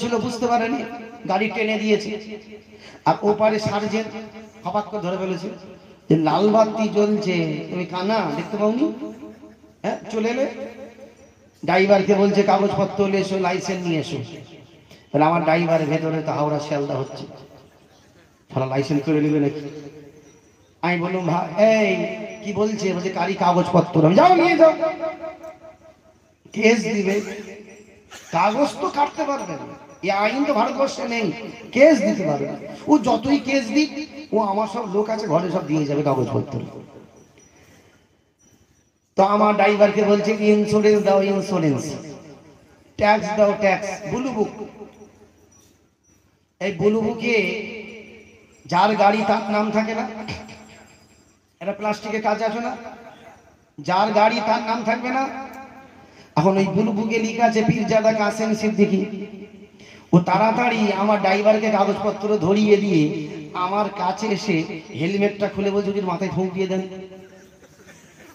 ছিল বুঝতে পারেনি, গাড়ি টেনে দিয়েছে। আর ওপারে সার্জেন্ট হপাক করে ধরে ফেলেছে যে লাল বাতি জ্বলছে। তুমি কানা, দেখতে পাওনি? হ্যাঁ চলে এলে। ড্রাইভারকে বলছে, কাগজপত্র হলে এসো লাইসেন্স নিয়ে এসো। তাহলে আমার ড্রাইভার ভেতরে তো হাওড়া শিয়ালদা হচ্ছে। তারা লাইসেন্স করে নেবে নাকি? আমি বললাম, ভাই, এই, কি বলছে? বলছে কারি কাগজপত্র। আমি যাও, নিয়ে যাও। কেস দিবে। কাগজ তো কাটতে পারবে না। এই আইন তো ভারতবর্ষে নেই। কেস দিতে পারবে। ও যতই কেস দিক, ও আমার সব লোক আছে, ঘরে সব দিয়ে যাবে কাগজপত্র তো আমার ড্রাইভারকে বলছে ইন্স্যুরেন্স দাও ইন্স্যুরেন্স ট্যাক্স দাও ট্যাক্স ব্লু বুক। এই ব্লু বুকে যার গাড়ি তার নাম থাকে না এটা প্লাস্টিকের কাজ আছে না, যার গাড়ি তার নাম থাকবে না এখন ওই ব্লু বুকে লিখা আছে, পীরজাদা কাসেম সিদ্দিকী। ও তাড়াতাড়ি আমার ড্রাইভারকে কাগজপত্র ধরিয়ে দিয়ে আমার কাছে এসে হেলমেটটা খুলে বলছে ওদের মাথায় ফোঁক দিয়ে দেন।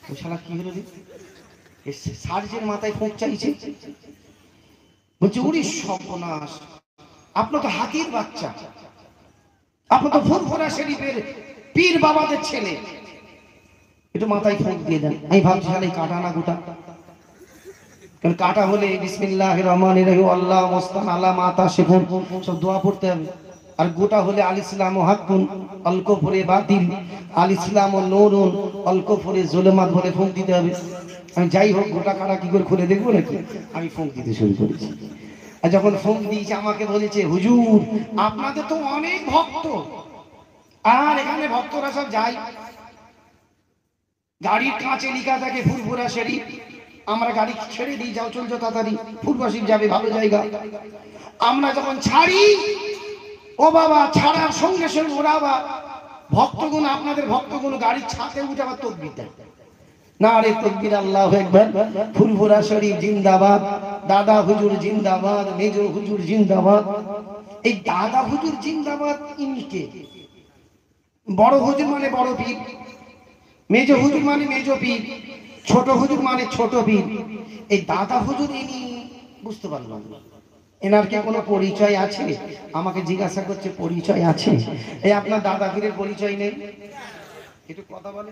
ও শালা কি হলো রে? সার্জের মাথায় ফুঁক চাইছে? বলছে, উড়ি সর্বনাশ আপনার তো হাতির বাচ্চা আপনার তো ফুরফুরা শরীফের পীর বাবাদের ছেলে। একটু মাথায় ফুঁক দিয়ে দেন। আমি ভাবছি, শালা এই কাটা না গোটা? কারণ কাটা হলে বিসমিল্লাহ রহমান রহিম, আল্লাহ মোস্তান আল্লাহ মাতা শেখুন সব দোয়া পড়তে হবে আর গোটা হলে আল ইসলাম ও হাক্কুন অল্প ফরে বাতিল, আল ইসলাম ও নুরুন অল্প ফরে জুলমাত বলে ফোন দিতে হবে। আমি যাই হোক, গোটা কাটা কি করে খুলে দেখব নাকি? আমি ফোন দিতে শুরু করেছি। আর যখন ফোন দিয়েছে, আমাকে বলেছে, হুজুর, আপনাদের তো অনেক ভক্ত। আর এখানে ভক্তরা সব যায়। গাড়ির কাঁচে লিখা থাকে ফুরফুরা শরীফ আমরা গাড়ি ছেড়ে দিই যাও, চলছো তাড়াতাড়ি। ফুরবাসিক যাবে, ভালো জায়গা। আমরা যখন ছাড়ি, ও বাবা, ছাড়ার সঙ্গে সঙ্গে ওরা আবার ভক্তগুণ, আপনাদের ভক্তগুণ গাড়ির ছাতে উঠে আবার তকবির দেয়। না রে তকবির, আল্লাহ একবার ফুরফুরা শরীফ জিন্দাবাদ, দাদা হুজুর জিন্দাবাদ, মেজ হুজুর জিন্দাবাদ। এই দাদা হুজুর জিন্দাবাদ ইনকে বড় হুজুর মানে বড় পীর। মেজ হুজুর মানে মেজ পীর। ছোট হুজুর মানে ছোট বীর। এই দাদা হুজুর ইনি, বুঝতে পারলাম না। এনার কি কোনো পরিচয় আছে? আমাকে জিজ্ঞাসা করছে, পরিচয় আছে? এই আপনার দাদা বীরের পরিচয় নেই? একটু কথা বলে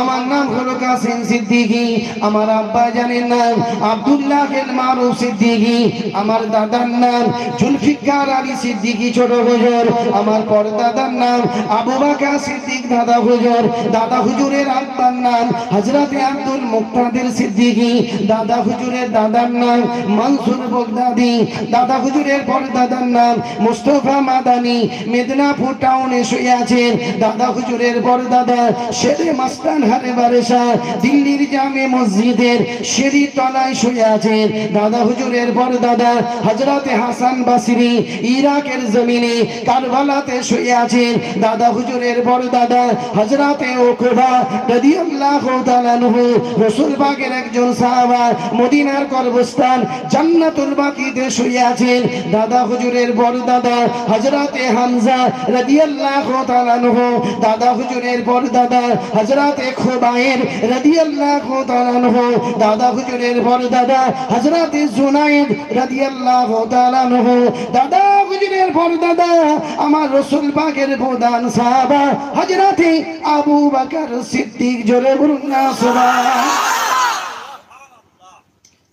আমার নাম হলো কাসিম সিদ্দিকী, আমার আব্বা জানের নাম আব্দুল্লাহ মারুফ সিদ্দিকী, আমার দাদার নাম জুলফিকার আলী সিদ্দিকী ছোট হুজুর, আমার পরদাদার নাম আবু বাকা সিদ্দিক দাদা হুজুর, দাদা হুজুরের আব্বার নাম হজরতে আব্দুল মুক্তাদির সিদ্দিকী, দাদা হুজুরের দাদার নাম মনসুর বগদাদি, দাদা হুজুরের পর দাদার নাম মুস্তফা মাদানি, মেদিনীপুর টাউনে শুয়ে আছেন দাদা হুজুরের পর দাদা শেরে মাস্তান হারে বারেসা, দিল্লির জামে মসজিদের সিঁড়ি তলায় শুয়ে আছেন দাদা হুজুরের পর দাদা হজরতে হাসান বাসরি, ইরাকের জমিনে কারবালাতে শুয়ে আছেন দাদা হুজুরের বড় দাদা হজরতে ওকুবা রাদিয়াল্লাহু তাআলা আনহু রাসূল পাকের একজন সাহাবা মদিনার কর্মস্থান জান্নাতুল বাকিতে শুয়ে আছেন। দাদা হুজুরের বড় দাদা হযরতে হামজা রাদিয়াল্লাহু তাআলা আনহু, দাদা হুজুরের বড় দাদা হযরতে খুবাইর রাদিয়াল্লাহু তাআলা আনহু, দাদা হুজুরের বড় দাদা হযরতে জুনাইদ রাদিয়াল্লাহু তাআলা আনহু, দাদা হুজুরের বড় দাদা আমার রাসূল পাকের প্রধান সাহাবা হযরতে আবু বকর সিদ্দিক, জোরে বলুন না সুবহান।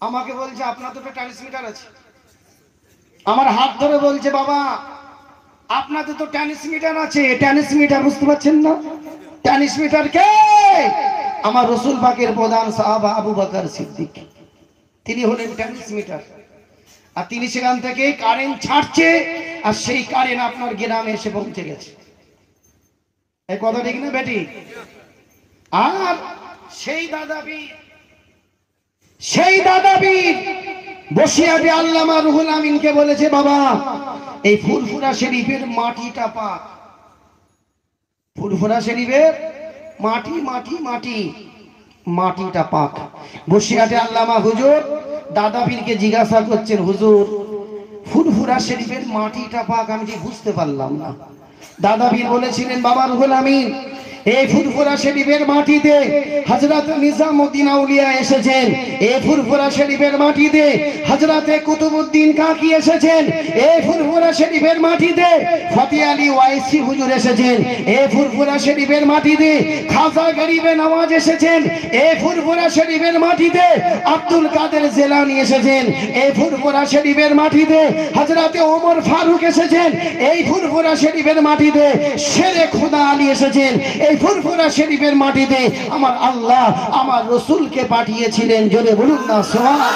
আমাকে বলছে, আপনার তো ট্রান্সমিটার আছে। আমার হাত ধরে বলছে, বাবা আপনাদের তো ট্রান্সমিটার আছে। ট্রান্সমিটার বুঝতে পারছেন না? ট্রান্সমিটার কে? আমার রসুল পাকের প্রধান সাহাবা আবু বকর সিদ্দিক। তিনি হলেন ট্রান্সমিটার। আর তিনি সেখান থেকে কারেন্ট ছাড়ছে, আর সেই কারেন্ট আপনার গ্রামে এসে পৌঁছে গেছে। এই কথা ঠিক না, বেটি? আর সেই দাদাবি সেই দাদাবীর বসিয়াতে আল্লামা রুহুল আমিনকে বলেছে, বাবা, এই ফুরফুরা শরীফের মাটিটা পাক। ফুরফুরা শরীফের মাটি মাটি মাটি, মাটিটা পাক। বসিয়াতে আল্লামা হুজুর দাদা পীরকে জিজ্ঞাসা করছেন, হুজুর, ফুরফুরা শরীফের মাটিটা পাক আমি ঠিক বুঝতে পারলাম না। দাদা বীর বলেছিলেন, বাবা রুহুল আমিন এই ফুরফুরা শরীফের মাটিতে হযরত নিজামউদ্দিন আউলিয়া এসেছেন। এই ফুরফুরা শরীফের মাটিতে হযরতে কুতুবউদ্দিন কাকি এসেছেন। এই ফুরফুরা শরীফের মাটিতে ফতি আলী ওয়াইসি হুজুর এসেছেন। এই ফুরফুরা শরীফের মাটিতে খাজা গরিবে নওয়াজ এসেছেন। এই ফুরফুরা শরীফের মাটিতে আব্দুল কাদের জেলানি এসেছেন। এই ফুরফুরা শরীফের মাটিতে হযরতে ওমর ফারুক এসেছেন। এই ফুরফুরা শরীফের মাটিতে শেরে খোদা আলী এসেছেন। এই ফুরফুরা শরীফের মাটিতে আমার আল্লাহ আমার রসুলকে পাঠিয়েছিলেন। জোরে বলুন না সোহান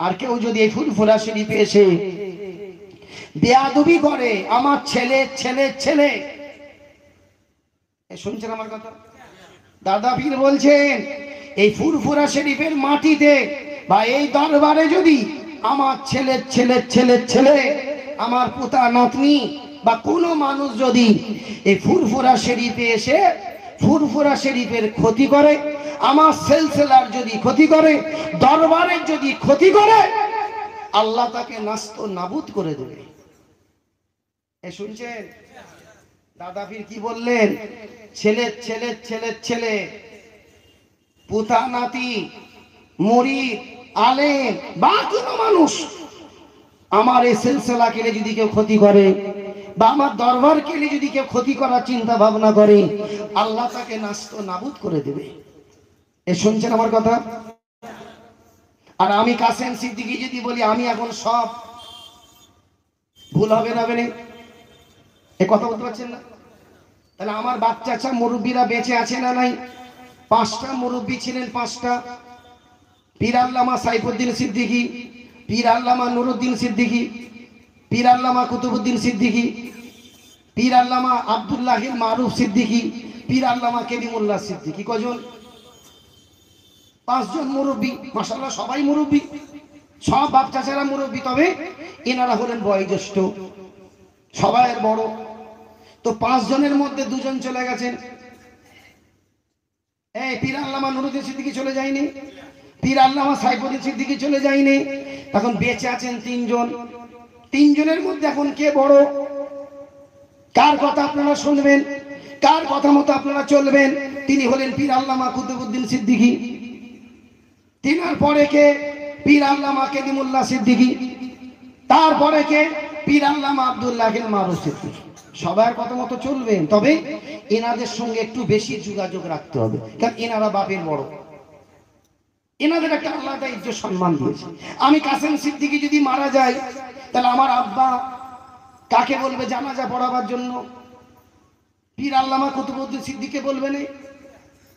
আর কেউ যদি এই ফুরফুরা শরীফে এসে বেয়াদবি করে, আমার ছেলে ছেলে ছেলে। শুনছেন আমার কথা? দাদা পীর বলছেন, এই ফুরফুরা শরীফের মাটিতে বা এই দরবারে যদি আমার ছেলের ছেলের ছেলের ছেলে, আমার পুতা, নাতনি বা কোনো মানুষ যদি এই ফুরফুরা শরীফে এসে ফুরফুরা শরীফের ক্ষতি করে, আমার সেলসেলার যদি ক্ষতি করে, দরবারের যদি ক্ষতি করে, আল্লাহ তাকে নাস্ত নাবুদ করে দেবে। এ শুনছেন? দাদা ফির কি বললেন? ছেলের ছেলের ছেলের ছেলে, পুতা নাতি, মুড়ি, আলে, বা কোনো মানুষ, আমার এই সিলসিলা কেলে যদি কেউ ক্ষতি করে বা আমার দরবার কেলে যদি কেউ ক্ষতি করার চিন্তা ভাবনা করে, আল্লাহ তাকে নাস্ত নাবুদ করে দেবে। এ শুনছেন আমার কথা? আর আমি কাসেম সিদ্দিকি যদি বলি, আমি এখন সব ভুল হবে না হবে না। এ কথা বলতে পারছেন না? তাহলে আমার বাচ্চা চা মুরব্বীরা বেঁচে আছে না নাই? পাঁচটা মুরব্বী ছিলেন পাঁচটা। পীর আল্লামা সাইফুদ্দিন সিদ্দিকী, পীর আল্লামা নুরুদ্দিন সিদ্দিকী পীর আল্লামা কুতুবুদ্দিন সিদ্দিকী, পীর আল্লামা আবদুল্লাহিল মারুফ সিদ্দিকী, পীর আল্লামা কেদিমুল্লাহ সিদ্দিকী। কজন? পাঁচজন মুরব্বী মাসাল্লাহ সবাই মুরব্বী, সব বাপ চাচারা মুরব্বী, তবে এনারা হলেন বয়োজ্যেষ্ঠ সবাই বড়। তো পাঁচ জনের মধ্যে দুজন চলে গেছেন। এই পীর আল্লামা নুরুদ্দিন সিদ্দিকি চলে যায়নি, পীর আল্লামা সাইফুদ্দিন সিদ্দিকি চলে যায়নি এখন বেঁচে আছেন তিনজন। তিনজনের মধ্যে এখন কে বড়? কার কথা আপনারা শুনবেন? কার কথা মতো আপনারা চলবেন? তিনি হলেন পীর আল্লামা কুতুবুদ্দিন সিদ্দিকি। তিনার পরে কে? পীর আল্লামা কেদিমুল্লাহ সিদ্দিকী। তারপরে কে? পীর আল্লামা আব্দুল্লাহ মারুফ সিদ্দিকি। সবার কথা মতো চলবেন, তবে এনাদের সঙ্গে একটু বেশি যোগাযোগ রাখতে হবে, কারণ এনারা বাপের বড়। এনাদের একটা আলাদা ইজ্জত সম্মান দিয়েছে। আমি কাসেম সিদ্দিকী যদি মারা যাই তাহলে আমার আব্বা কাকে বলবে জানাজা পড়াবার জন্য? পীর আল্লামা কুতুবুদ্দিন সিদ্দিকে বলবেন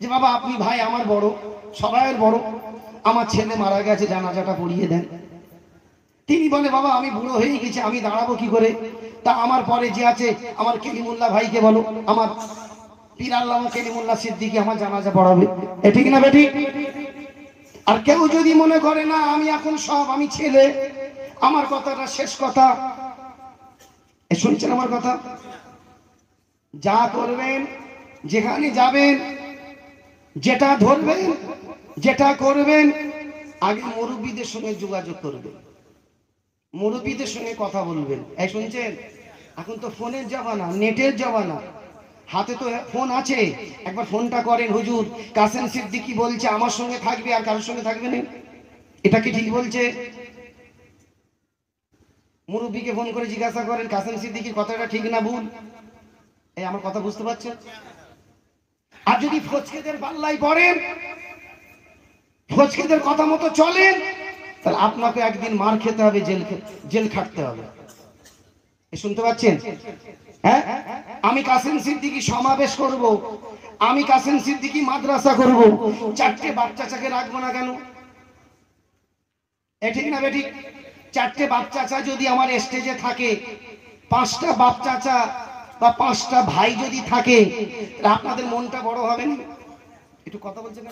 যে বাবা, আপনি ভাই আমার বড়, সবাইয়ের বড়, আমার ছেলে মারা গেছে, জানাজাটা পড়িয়ে দেন। তিনি বলে, বাবা, আমি বুড়ো হয়ে গেছি, আমি দাঁড়াবো কি করে? তা আমার পরে যে আছে, আমার কেলিমুল্লাহ ভাইকে বলো, আমার পীর আল্লামা কেলিমুল্লাহ সিদ্দিকি আমার জানাজা পড়াবে। এ ঠিক না বেটি আর কেউ যদি মনে করে, না, আমি এখন সব, আমি ছেলে আমার কথাটা শেষ কথা। শুনছেন আমার কথা? যা করবেন, যেখানে যাবেন, যেটা ধরবেন, যেটা করবেন, আগে মুরব্বীদের সঙ্গে যোগাযোগ করবেন। মুরব্বীদের সঙ্গে কথা বলবেন। এই শুনছেন? এখন তো ফোনের জামানা, নেটের জামানা। হাতে তো ফোন আছে। একবার ফোনটা করেন, হুজুর, কাসেম সিদ্দিকি বলছে আমার সঙ্গে থাকবে আর কারোর সঙ্গে থাকবে না। এটা কি ঠিক বলছে? মুরব্বীকে ফোন করে জিজ্ঞাসা করেন, কাসেম সিদ্দিকির কথাটা ঠিক না ভুল? এই আমার কথা বুঝতে পারছেন আর যদি ফচকেদের পাল্লাই পড়েন ফচকেদের কথা মতো চলেন, তাহলে আপনাকে একদিন মার খেতে হবে, জেল জেল খাটতে হবে। শুনতে পাচ্ছেন? হ্যাঁ? আমি কাসেম সিদ্দিকি সমাবেশ করব, আমি কাসেম সিদ্দিকি মাদ্রাসা করব, চারটে বাচ্চা চাকে রাখব না কেন? এ ঠিক না বেঠিক চারটে বাচ্চা চা যদি আমার স্টেজে থাকে, পাঁচটা বাপ চাচা বা পাঁচটা ভাই যদি থাকে আপনাদের মনটা বড় হবে না? একটু কথা বলছেন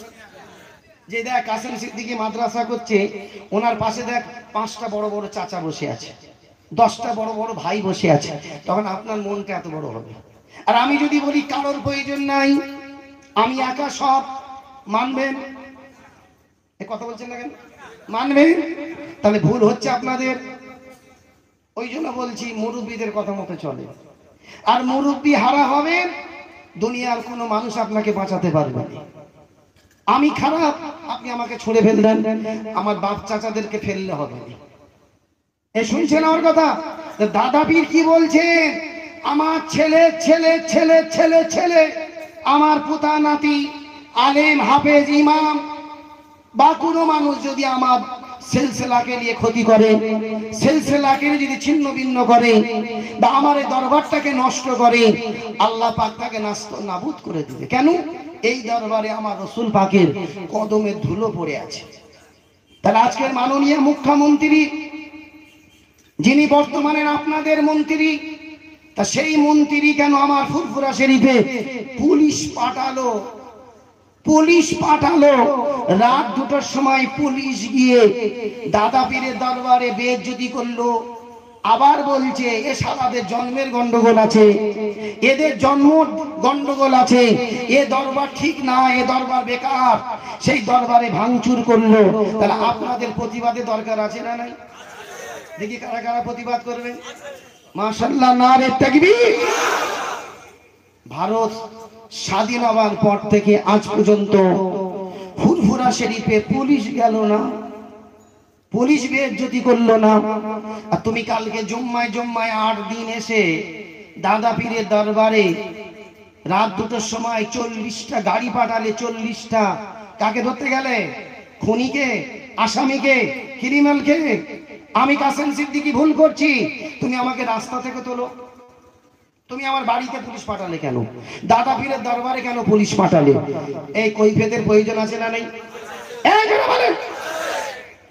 যে দেখ, কাসেম সিদ্দিকি মাদ্রাসা করছে, ওনার পাশে দেখ, পাঁচটা বড় বড় চাচা বসে আছে, দশটা বড় বড় ভাই বসে আছে, তখন আপনার মনটা এত বড় হবে। আর আমি যদি বলি, কারোর প্রয়োজন নাই, আমি একা সব, মানবেন? কথা বলছেন না কেন? মানবেন তাহলে ভুল হচ্ছে আপনাদের। ওই জন্য বলছি, মুরব্বীদের কথা মতো চলে। আর মুরব্বী হারা হবে, দুনিয়ার কোনো মানুষ আপনাকে বাঁচাতে পারবে না। আমি খারাপ, আপনি আমাকে ছুড়ে ফেললেন। আমার বাপ চাচাদেরকে ফেললে হবে এ শুনছেন আমার কথা? দাদা পীর কি বলছেন আমার ছেলে ছেলে ছেলে ছেলে ছেলে, আমার পুতা নাতি, আলেম, হাফেজ, ইমাম বা কোনো মানুষ যদি আমার সেলসেলাকে নিয়ে ক্ষতি করে, সেলসেলাকে যদি ছিন্ন ভিন্ন করে, বা আমার এই দরবারটাকে নষ্ট করে, আল্লাহ পাক তাকে নাস্ত নাবুদ করে দিবে। কেন? এই দরবারে আমার রসুল পাকের কদমের ধুলো পড়ে আছে। তাহলে আজকের মাননীয় মুখ্যমন্ত্রী, যিনি বর্তমানের আপনাদের মন্ত্রী, তা সেই মন্ত্রী কেন আমার ফুরফুরা শরীফে পুলিশ পাঠালো? পুলিশ পাঠালো। রাত দুটোর সময় পুলিশ গিয়ে দাদা পীরের দরবারে বেজ্জতি করল। আবার বলছে, এ সালাদের জন্মের গন্ডগোল আছে, এদের জন্ম গন্ডগোল আছে, এ দরবার ঠিক না, এ দরবার বেকার। সেই দরবারে ভাঙচুর করল। তাহলে আপনাদের প্রতিবাদে দরকার আছে না নাই? দেখি কারা কারা প্রতিবাদ করবে। মাশাল্লাহ না রে তাকবীর। ভারত স্বাধীন হওয়ার পর থেকে আজ পর্যন্ত ফুরফুরা শরীফে পুলিশ গেল না। পুলিশ বেজ্জতি করল না। আর তুমি কালকে জম্মায় জম্মায় আট দিন এসে দাদা পীরের দরবারে রাত দুটোর সময় চল্লিশটা গাড়ি পাঠালে চল্লিশটা। কাকে ধরতে গেলে? খুনিকে? আসামিকে? ক্রিমিনালকে আমি কাসেম সিদ্দিকি ভুল করছি। তুমি আমাকে রাস্তা থেকে তোলো। তুমি আমার বাড়িতে পুলিশ পাঠালে কেন? দাদা পীরের দরবারে কেন পুলিশ পাঠালে? এই কৈফেদের প্রয়োজন আছে না নেই।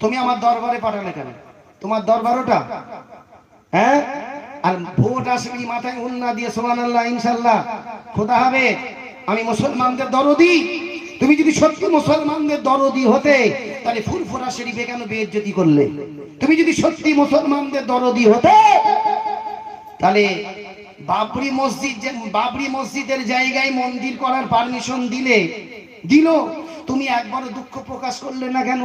তুমি আমার দরবারে পাঠালে কেন? তোমার দরবার ওটা? হ্যাঁ? আর ভোট আসবি মাথায় উন্না দিয়ে সোমান আল্লাহ ইনশাল্লাহ খোদা হবে আমি মুসলমানদের দরদি। তুমি যদি সত্যি মুসলমানদের দরদি হতে, তাহলে ফুরফুরা শরীফে কেন বেজ্জতি করলে? তুমি যদি সত্যি মুসলমানদের দরদি হতে, তাহলে বাবরি মসজিদ বাবরি মসজিদের জায়গায় মন্দির করার পারমিশন দিলে, দিল। তুমি একবারও দুঃখ প্রকাশ করলে না কেন?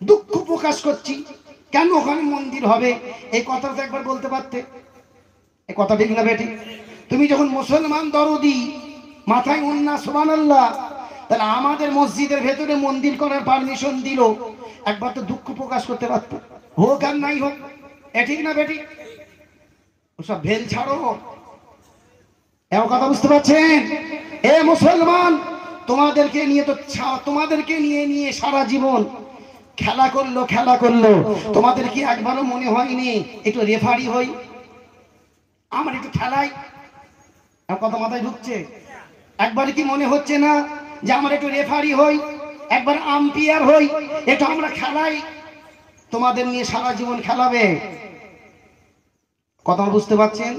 দুঃখ প্রকাশ করছি। কেন ওখানে মন্দির হবে? এই কথাটা তো একবার বলতে পারতে। এই কথা ঠিক না বেটি তুমি যখন মুসলমান দরদি, মাথায় উন্না সোমান আল্লাহ তাহলে আমাদের মসজিদের ভেতরে মন্দির করার পারমিশন দিল। একবার তো দুঃখ প্রকাশ করতে পারত। হোক আর নাই হোক। এ ঠিক না বেটি ওসব ভেল ছাড়ো। এমন কথা বুঝতে পারছেন? এ মুসলমান, তোমাদেরকে নিয়ে তো তোমাদেরকে নিয়ে নিয়ে সারা জীবন খেলা করল খেলা করল। তোমাদের কি একবারও মনে হয়নি? একটু রেফারি হই। আমার একটু খেলাই। কথা মাথায় ঢুকছে? একবার কি মনে হচ্ছে না যে আমার একটু রেফারি হই? একবার আম্পিয়ার হই? একটু আমরা খেলাই। তোমাদের নিয়ে সারা জীবন খেলাবে। কথা বুঝতে পারছেন?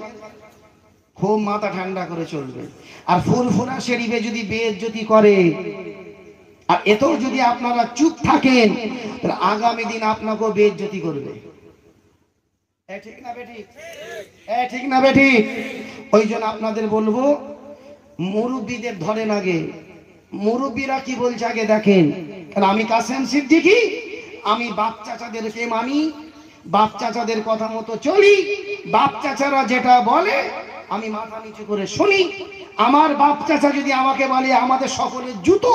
খুব মাথা ঠান্ডা করে চলবে। আর ফুরফুরা শরীফে যদি বেজ্জতি করে, আর এতেও যদি আপনারা চুপ থাকেন, তাহলে আগামী দিন আপনাকেও বেজ্জতি করবে। এ ঠিক না বেটি ঠিক? না বেটি ওই জন্য আপনাদের বলব, মুরব্বীদের ধরেন আগে। মুরব্বীরা কি বলছে আগে দেখেন? কারণ আমি কাসেম সিদ্দিকি? আমি বাপ চাচাদেরকে মানি বাপ চাচাদের কথা মতো চলি। বাপ চাচারা যেটা বলে, আমি মাথা নিচু করে শুনি। আমার বাপ চাচা যদি আমাকে বলে, আমাদের সকলের জুতো,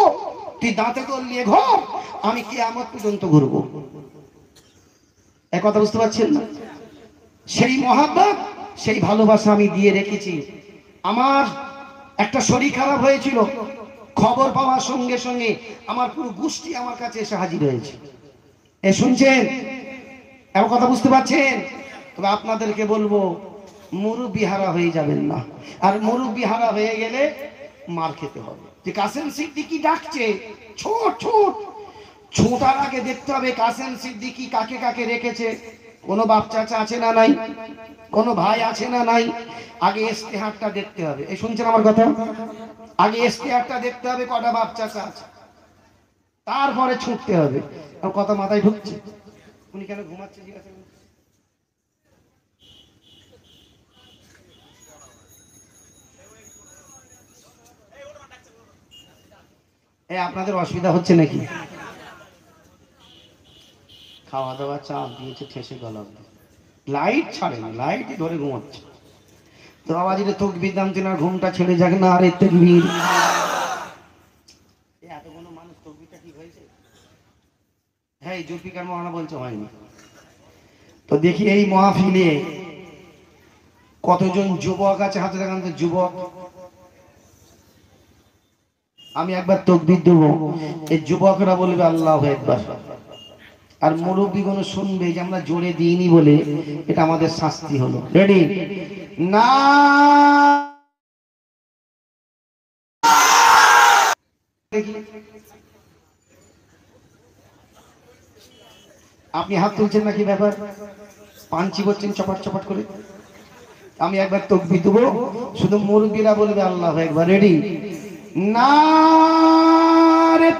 তুই দাঁতে করলিয়ে ঘর, আমি কি আমার পর্যন্ত ঘুরবো। এক কথা বুঝতে পারছেন না? সেই মহাব্বত, সেই ভালোবাসা আমি দিয়ে রেখেছি। আমার একটা শরীর খারাপ হয়েছিল। খবর পাওয়ার সঙ্গে সঙ্গে আমার পুরো গোষ্ঠী আমার কাছে এসে হাজির হয়েছে। এ শুনছেন? এমন কথা বুঝতে পারছেন? তবে আপনাদেরকে বলব মুরব্বী হারা হয়ে যাবেন না। আর মুরব্বী হারা হয়ে গেলে মার খেতে হবে। যে কাসেম সিদ্দিকি ডাকছে, ছোট ছোট। ছোটার আগে দেখতে হবে কাসেম সিদ্দিকি কাকে কাকে রেখেছে। কোনো বাপ চাচা আছে না নাই? কোনো ভাই আছে না নাই? আগে ইস্তেহারটা দেখতে হবে। এই শুনছেন আমার কথা? আগে ইস্তেহারটা দেখতে হবে কটা বাপ চাচা আছে। তারপরে ছুটতে হবে। আমার কথা মাথায় ঢুকছে। উনি কেন ঘুমাচ্ছে, জিজ্ঞাসা করুন। আপনাদের অসুবিধা হচ্ছে নাকি? খাওয়া দাওয়া চাপ দিয়েছে, ঠেসে গলা লাইট ছাড়ে না লাইট ধরে ঘুমাচ্ছে। তো আবার যদি তকবির দাম ঘুমটা ছেড়ে যাক, না আরে তকবির এই এতগুলো মানুষ তকবিরটা ঠিক হয়েছে তো দেখি এই কতজন যুবক আছে? হাতে দেখান যুবক। আমি একবার তকবির দেবো। এই যুবকরা বলবে, আল্লাহ একবার আর মুরব্বীগুলো শুনবে যে আমরা জোরে দিইনি বলে এটা আমাদের শাস্তি হলো। রেডি না। হাত তুলছেন নাকি ব্যাপার? পাঞ্চি করছেন চপাট চপাট করে। আমি একবার তকবি দেবো, শুধু মুরব্বীরা বলবে, আল্লাহ একবার রেডি না রে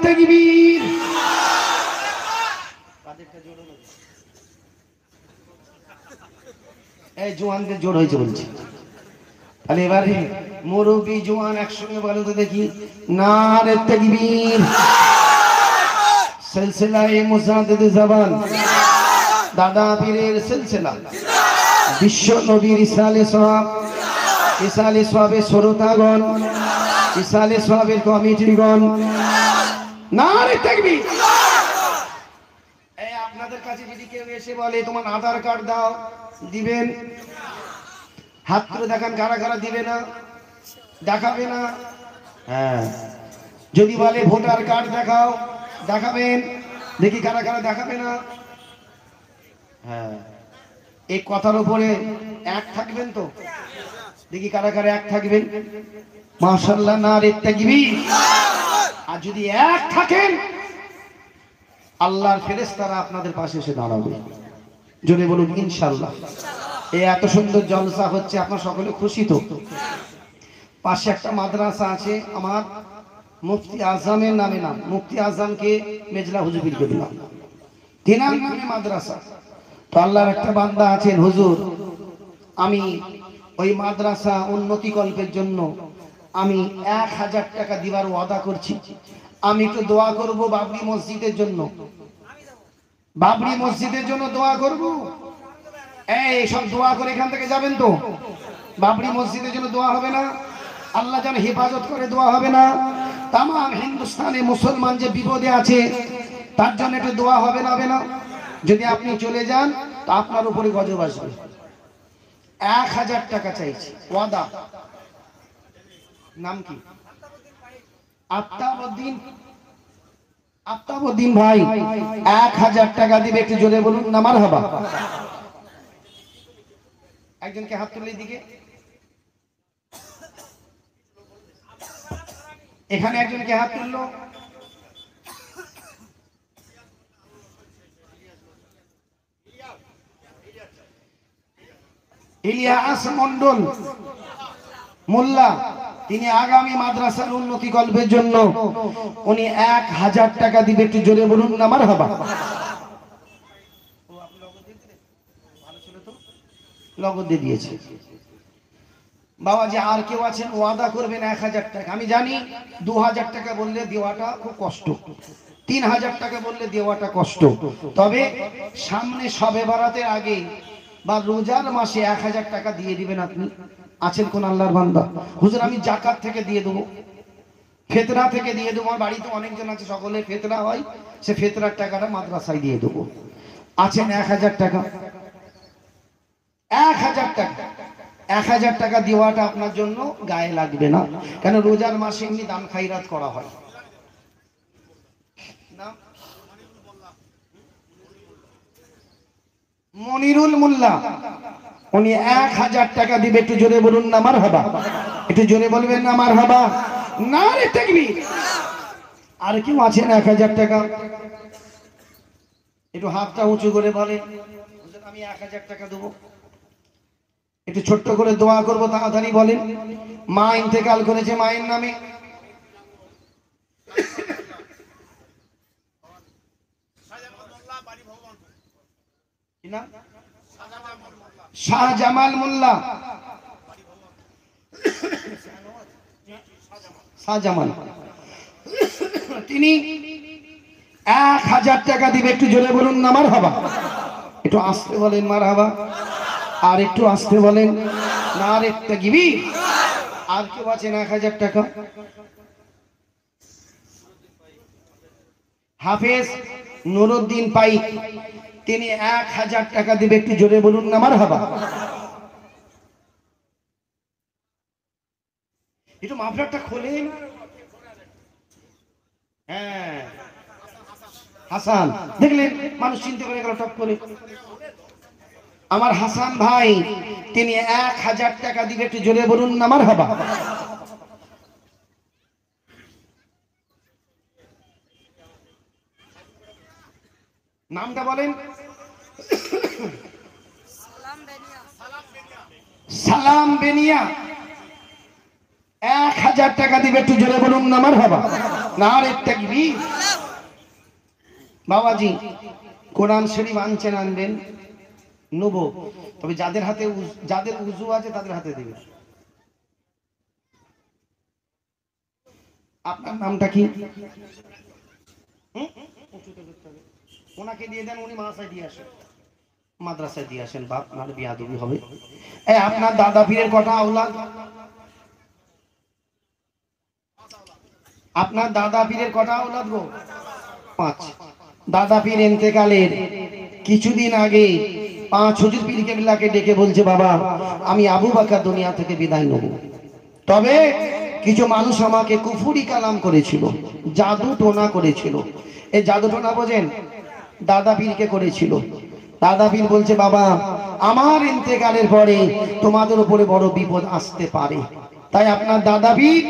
এই জোয়ানদের জোর হয়েছে বলছি। তাহলে এবারে মুরব্বী জোয়ান একসঙ্গে বলো তো দেখি। না রে তকবীর। সিলসিলায়ে মুসাদ্দিদ জাবান। দাদা পীরের সিলসিলা। বিশ্ব নবীর ইসালে সওয়াব। ইসালে সওয়াবের শ্রোতাগণ। ইসালে সওয়াবের কমিটিগণ। না রে এই আপনাদের কাছে যদি কেউ এসে বলে, তোমার আধার কার্ড দাও, দিবেন। হাত তুলে দেখান, কারা কারা দিবে না? দেখাবে না? হ্যাঁ। যদি বলে ভোটার কার্ড দেখাও দেখাবেন। দেখি কারা কারা দেখাবে না। হ্যাঁ। এই কথার উপরে এক থাকবেন তো? দেখি কারা কারা এক থাকবেন। মাশাল্লাহ না রে তাকবীর। আর যদি এক থাকেন, আল্লাহর ফেরেশতারা আপনাদের পাশে এসে দাঁড়াবে। জোরে বলুন ইনশাল্লাহ এই এত সুন্দর জলসা হচ্ছে, আপনার সকলে খুশি তো? পাশে একটা মাদ্রাসা আছে আমার। মুফতি আজমের নামে নাম। মুফতি আজমকে মেজলা হুজুবিরকে দিলাম। তিনার নামে মাদ্রাসা। তো আল্লাহর একটা বান্দা আছেন হুজুর। আমি ওই মাদ্রাসা উন্নতি কল্পের জন্য আমি এক হাজার টাকা দিবার ওয়াদা করছি। আমি একটু দোয়া করব বাবরি মসজিদের জন্য। বাবরি মসজিদের জন্য দোয়া করব? এই, সব দোয়া করে এখান থেকে যাবেন তো। বাবরি মসজিদের জন্য দোয়া হবে না। আল্লাহ যেন হেফাজত করে দোয়া হবে না। তাম হিন্দুস্তানে মুসলমান যে বিপদে আছে, তার জন্য একটু দোয়া হবে না হবে না? যদি আপনি চলে যান, তো আপনার উপরে গজব আসবে। এক হাজার টাকা চাইছি। ওয়াদা। নাম কি? আফতাবুদ্দিন। আফতাবুদ্দিন ভাই, এক হাজার টাকা দিবে, একটু জোরে বলুন নামার হবা একজনকে হাত তুলে দিকে। এখানে একজনকে হাত তুললো? ইলিয়াস মন্ডল মোল্লা, তিনি আগামী মাদ্রাসার উন্নতি কল্পের জন্য উনি এক হাজার টাকা দিবে, একটু জোরে বলুন আমার হবা লগদ দিয়ে দিয়েছে। বাবাজি, আর কেউ আছেন? ওয়াদা করবেন এক হাজার টাকা। আমি জানি দু হাজার টাকা বললে দেওয়াটা খুব কষ্ট। তিন হাজার টাকা বললে দেওয়াটা কষ্ট। তবে সামনে সবে বারাতের আগে বা রোজার মাসে এক হাজার টাকা দিয়ে দিবেন আপনি। আছেন কোন আল্লাহর বান্দা? হুজুর, আমি জাকাত থেকে দিয়ে দেবো। ফেতরা থেকে দিয়ে দেবো। আমার বাড়িতে অনেকজন আছে সকলে ফেতরা হয়, সে ফেতরার টাকাটা মাদ্রাসায় দিয়ে দেবো। আছেন এক হাজার টাকা। এক হাজার টাকা। এক হাজার টাকা দেওয়াটা আপনার জন্য গায়ে লাগবে না। কেন রোজার মাসে এমনি দান খাইরাত করা হয়? মনিরুল মোল্লা, উনি এক হাজার টাকা দিবে, একটু জোরে বলুন না আমার হবা একটু জোরে বলবেন না আমার হবা না রে তাকবীর! আর কেউ আছেন এক হাজার টাকা? একটু হাতটা উঁচু করে বলে আমি এক হাজার টাকা দেবো। একটু ছোট্ট করে দোয়া করব, তাড়াতাড়ি বলেন। মা ইন্তেকাল করেছে, মায়ের নামে? শাহজামাল মোল্লা। শাহজামাল। তিনি এক হাজার টাকা দিবে, একটু জোরে বলুন না মার হবা। একটু আসতে বলেন, মার হবা। আর একটু আসতে বলেন। না আর একটা গিবি। আর কেউ আছেন এক হাজার টাকা। হাফেজ নুরুদ্দিন পাইক তিনি এক হাজার টাকা দিবে। একটু জোরে বলুন না আমার হাবা একটু মাফলারটা খোলেন। হ্যাঁ। হাসান, দেখলেন? মানুষ চিনতে পেরে গেল, টপ করে। আমার হাসান ভাই তিনি এক হাজার টাকা দিবে একটু জোরে বলুন আমার হাবা। নামটা বলেন। সালাম বেনিয়া। এক হাজার টাকা দিবে একটু জোরে বলুন আমার বাবা না রে বাবাজি কোরআন শরীফ আনছেন আনবেন। নেব। তবে যাদের হাতে যাদের উজু আছে তাদের হাতে দিবে। আপনার নামটা কি। ওনাকে দিয়ে দেন, উনি মাদ্রাসায় দিয়ে আসেন। মাদ্রাসায় দিয়ে আসেন, বাপ নাহলে বিয়াদবি হবে। এ, আপনার দাদা পীরের কটা আওলাদ? আপনার দাদা পীরের কটা আওলাদ গো? পাঁচ। দাদা পীর এন্তেকালের কিছুদিন আগে পাঁচ হুজুর পীর ডেকে বলছে, বাবা, আমি আবু বাকার দুনিয়া থেকে বিদায় নেব। তবে কিছু মানুষ আমাকে কুফুরি কালাম করেছিল, জাদু টোনা করেছিল। এই জাদু টোনা বোঝেন, দাদা পীরকে করেছিল। দাদা পীর বলছে, বাবা, আমার ইন্তেকালের পরে তোমাদের উপরে বড় বিপদ আসতে পারে। তাই আপনার দাদা পীর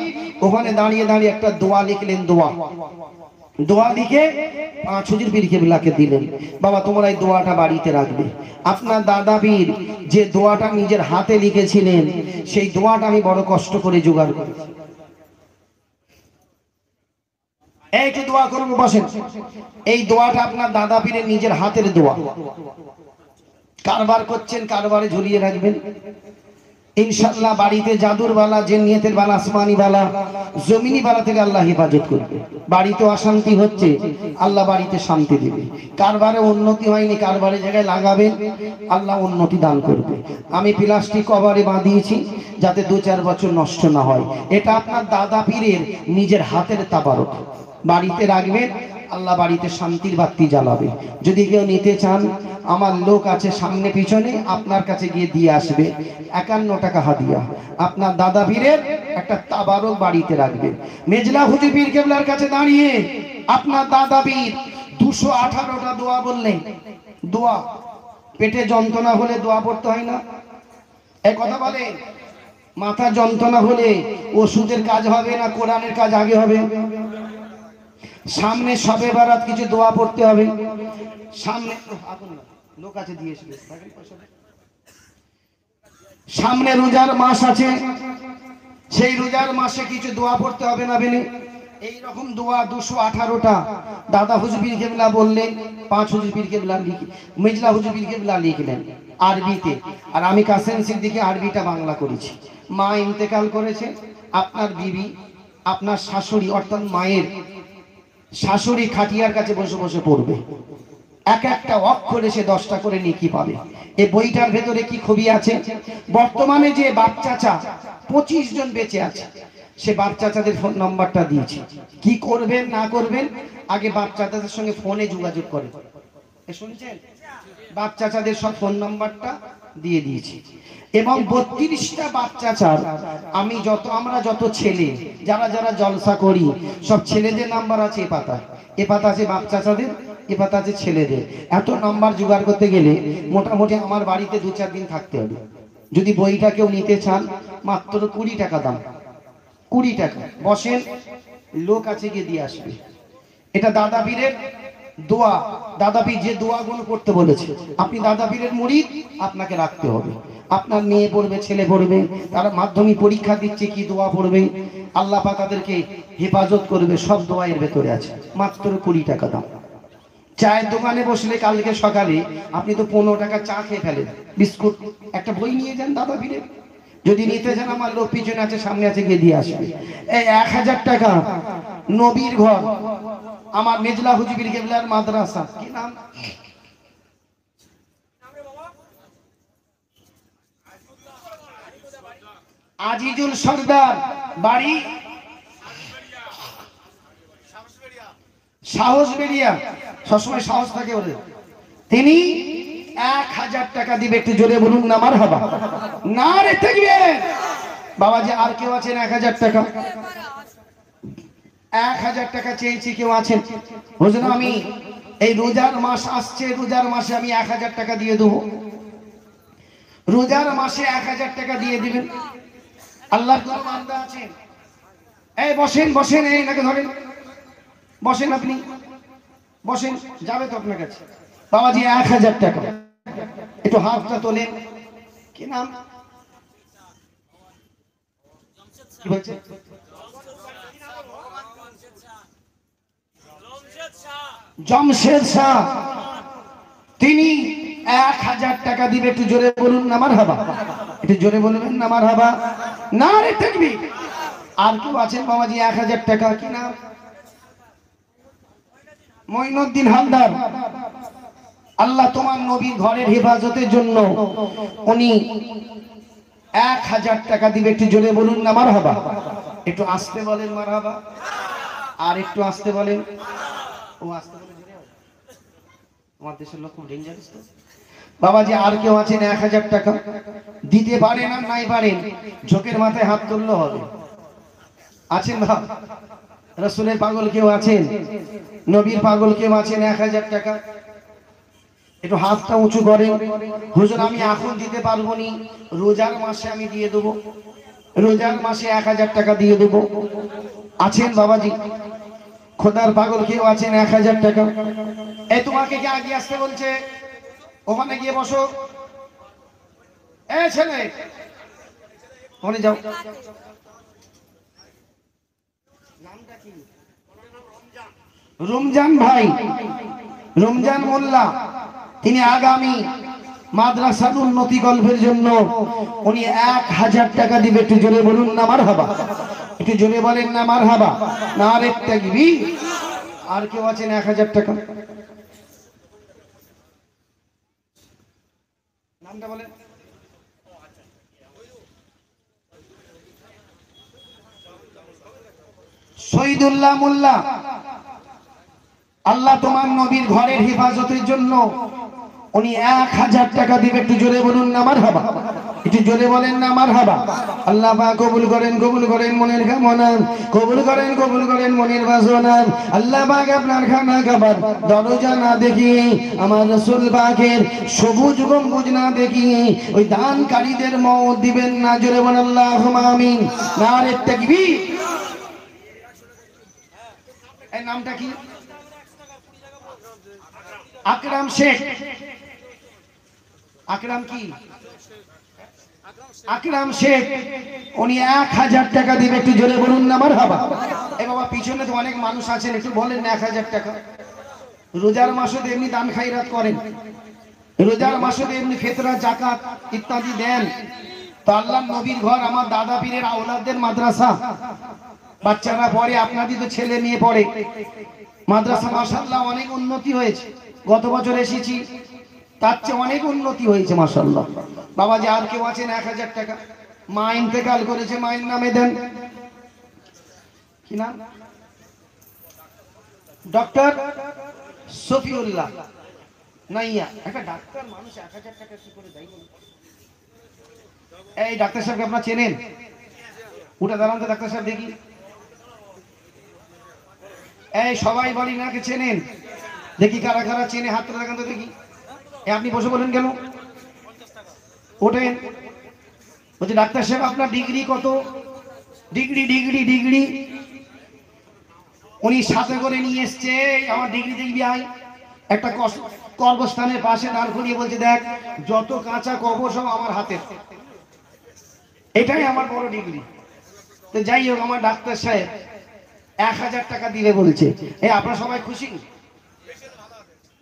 ওখানে দাঁড়িয়ে দাঁড়িয়ে একটা দোয়া লিখলেন, দোয়া। দোয়া লিখে পাঁচ হুজুর পীর কেবলাকে দিলেন। বাবা, তোমরা এই দোয়াটা বাড়িতে রাখবে। আপনার দাদা পীর যে দোয়াটা নিজের হাতে লিখেছিলেন, সেই দোয়াটা আমি বড় কষ্ট করে জোগাড় এই একটু দোয়া করব বসেন। এই দোয়াটা আপনার দাদা পীরের নিজের হাতের দোয়া। কারবার করছেন, কারবারে ঝুলিয়ে রাখবেন। ইনশাল্লাহ বাড়িতে জাদুর বালা জেনিয়তের বালা, আসমানি বালা, জমিনি বালা থেকে আল্লাহ হেফাজত করবে। বাড়িতে অশান্তি হচ্ছে, আল্লাহ বাড়িতে শান্তি দেবে। কারবারে উন্নতি হয়নি, কারবারে জায়গায় লাগাবেন, আল্লাহ উন্নতি দান করবে। আমি প্লাস্টিক কভারে বাঁধিয়েছি, যাতে দু চার বছর নষ্ট না হয়। এটা আপনার দাদা পীরের নিজের হাতের তাবারক। বাড়িতে রাখবেন আল্লাহ বাড়িতে শান্তির বাতি জ্বালাবে। যদি কেউ নিতে চান, আমার লোক আছে সামনে পিছনে, আপনার কাছে গিয়ে দিয়ে আসবে। একান্ন টাকা হাদিয়া। আপনার দাদা পীরের একটা তাবারক বাড়িতে রাখবে। মেজলা হুজুর পীর কেবলার কাছে দাঁড়িয়ে আপনার দাদা পীর দুশো আঠারোটা দোয়া বললেন। দোয়া। পেটে যন্ত্রণা হলে দোয়া পড়তে হয় না। এই কথা বলে, মাথা যন্ত্রণা হলে ওষুধের কাজ হবে না, কোরআনের কাজ আগে হবে। সামনে সবে বারাত কিছু দোয়া পড়তে হবে। সামনে লোক আছে, দিয়ে। সামনে রোজার মাস আছে। সেই রোজার মাসে কিছু দোয়া পড়তে হবে না বেনে এই রকম দোয়া দুশো আঠারোটা। দাদা হুজুবির কেবলা বললেন পাঁচ হুজুবির কেবলা লিখে, মেজলা হুজুবির কেবলা লিখলেন আরবিতে। আর আমি কাসেম সিদ্দিকে আরবিটা বাংলা করেছি। মা ইন্তেকাল করেছে। আপনার বিবি, আপনার শাশুড়ি, অর্থাৎ মায়ের শাশুড়ি খাটিয়ার কাছে বসে বসে পড়বে। এক একটা অক্ষরে সে দশটা করে নেকি পাবে। এই বইটার ভেতরে কি খুবই আছে? বর্তমানে যে বাপ চাচা পঁচিশ জন বেঁচে আছে, সে বাপ চাচাদের ফোন নাম্বারটা দিয়েছে। কি করবেন, না করবেন? আগে বাপ চাচাদের সঙ্গে ফোনে যোগাযোগ করেন এ শুনছেন? বাপ চাচাদের সব ফোন নাম্বারটা দিয়ে দিয়েছি। এবং বত্রিশটা বাচ্চা চার আমি যত, আমরা যত ছেলে, যারা যারা জলসা করি, সব ছেলেদের নাম্বার আছে এ পাতা। এ পাতা আছে বাপ চাচাদের এ পাতা আছে ছেলেদের। এত নাম্বার জোগাড় করতে গেলে মোটামুটি আমার বাড়িতে দু চার দিন থাকতে হবে। যদি বইটা কেউ নিতে চান, মাত্র কুড়ি টাকা দাম। কুড়ি টাকা। বসেন, লোক আছে গিয়ে দিয়ে আসবে। এটা দাদা পীরের দোয়া। দাদা যে দোয়াগুলো করতে বলেছে, আপনি দাদা পীরের মুড়ি আপনাকে রাখতে হবে। আপনার মেয়ে পড়বে, ছেলে পড়বে, তারা মাধ্যমিক পরীক্ষা দিচ্ছে, কি দোয়া পড়বে? আল্লাহ পাক তাদেরকে হেফাজত করবে, সব দোয়া এর ভেতরে আছে। মাত্র কুড়ি টাকা দাম। চায়ের দোকানে বসলে কালকে সকালে আপনি তো পনেরো টাকা চা খেয়ে ফেলেন। বিস্কুট, একটা বই নিয়ে যান দাদা ফিরে। যদি নিতে চান আমার লোক পিছনে আছে, সামনে আছে, গিয়ে দিয়ে আসবে। এই এক হাজার টাকা নবীর ঘর, আমার মেজলা হুজুবির কেবলার মাদ্রাসা। কি নাম? আজিজুল সর্দার, বাড়ি? সাহস বেরিয়া। সবসময় সাহস থাকে ওদের। তিনি এক হাজার টাকা দিবে, একটু জোরে বলুন না আমার হবা না রে, থাকবে। যে আর কেউ আছেন এক হাজার টাকা? এক হাজার টাকা চেয়েছি, কেউ আছেন? বুঝলেন আমি? এই রোজার মাস আসছে, রোজার মাসে আমি এক হাজার টাকা দিয়ে দেবো। রোজার মাসে এক হাজার টাকা দিয়ে দিবেন? আল্লাহর কোনো বান্দা আছেন এই বসেন বসেন, এই নাকি ধরেন। বসেন আপনি। বসেন, যাবে তো আপনার কাছে। বাবা বাবাজি, এক হাজার টাকা। একটু হাতটা তোলেন। কি নাম? জমশেদ শাহ। তিনি এক হাজার টাকা দিবে, একটু জোরে বলুন নামার হাবা একটু জোরে বলবেন নামার হাবা না রে থাকবি আর কেউ আছেন বাবাজি, এক হাজার টাকা, কি নাম? মঈনুদ্দিন হালদার। আল্লাহ তোমার নবীর ঘরের হেফাজতের জন্য উনি এক হাজার টাকা দিবে, একটু জোরে বলুন না মার হাবা একটু আসতে বলেন মার হাবা আর একটু আসতে বলেন। ও আসতে বলে আমার দেশের লোক ডেঞ্জারাস তো? বাবাজি, আর কেউ আছেন এক হাজার টাকা? দিতে পারেন আর নাই পারেন ঝোঁকের মাথায় হাত তুললে হবে। আছেন ভাব রসুলের পাগল কেউ আছেন? নবীর পাগল কেউ আছেন এক হাজার টাকা? একটু হাতটা উঁচু করেন। হুজুর, আমি এখন দিতে পারব নি, রোজার মাসে আমি দিয়ে দেবো। রোজার মাসে এক হাজার টাকা দিয়ে দেবো। আছেন বাবাজি? খোদার পাগল কেউ আছেন এক হাজার টাকা? এ, তোমাকে কি আগে আসতে বলছে? ওখানে গিয়ে বসো। এ ছেলে, ওখানে যাও। রমজান ভাই, রমজান মোল্লা, তিনি আগামী মাদ্রাসার উন্নতি গল্পের জন্য উনি এক হাজার টাকা দিবে। একটু জোরে বলুন না মার হাবা একটু জোরে বলেন না মার হাবা না আর কেউ আছেন এক হাজার টাকা? নামটা বলে শহীদুল্লাহ মোল্লা আল্লাহ তোমার নবীর ঘরের হেফাজতের জন্য উনি এক হাজার টাকা দিবে, একটু জোরে বলুন না আমার হাবা একটু জোরে বলেন না আমার হাবা আল্লাহ বা কবুল করেন কবুল করেন মনের কামনা কবুল করেন কবুল করেন মনের বাসনা আল্লাহ পাক আপনার খানা খাবার দরজা না দেখি, আমার রসুল পাকের সবুজ গম্বুজ না দেখি, ওই দানকারীদের মত দিবেন না, জোরে বলেন আল্লাহ আমিন। না রে তাকবীর নামটা কি? আকরাম শেখ। আকরাম কি? আকরাম শেখ, উনি এক হাজার টাকা দিবে, একটু জোরে বলুন না আমার হাবা এ বাবা, পিছনে তো অনেক মানুষ আছেন, একটু বলেন এক হাজার টাকা। রোজার মাসে এমনি দান খাইরাত করেন। রোজার মাসে এমনি ফেতরা, জাকাত ইত্যাদি দেন। তো আল্লাহ নবীর ঘর, আমার দাদা পীরের আওলাদের মাদ্রাসা। বাচ্চারা পড়ে, আপনাদের তো ছেলে নিয়ে পড়ে। মাদ্রাসা মাসাল্লাহ অনেক উন্নতি হয়েছে। গত বছর এসেছি, তার চেয়ে অনেক উন্নতি হয়েছে মাসাল্লাহ বাবা যে আর কেউ আছেন? এক হাজার টাকা। মা ইন্তেকাল করেছে, মায়ের নামে দেন। কি নাম? ডক্টর সফিউল্লাহ নাইয়া। একটা ডাক্তার মানুষ এক হাজার টাকা কি করে এই ডাক্তার সাহেবকে আপনার চেনেন? উঠে দাঁড়ান তো ডাক্তার সাহেব দেখি। এই, সবাই বাড়ি নাকি চেনেন। দেখি কারা কারা চেনে হাত তুলে দেখান তো দেখি। আপনি বসে বলেন কেন? ওঠেন। বলছি, ডাক্তার সাহেব, আপনার ডিগ্রি কত? Degree degree degree. উনি সাথে করে নিয়ে এসছে আমার ডিগ্রি দেখবি, আয়। একটা কর্মস্থানের পাশে দাঁড় করিয়ে বলছে, দেখ, যত কাঁচা কবর সব আমার হাতের। এটাই আমার বড় ডিগ্রি। তো যাই হোক, আমার ডাক্তার সাহেব এক হাজার টাকা দিলে বলছে। এই, আপনারা সবাই খুশি?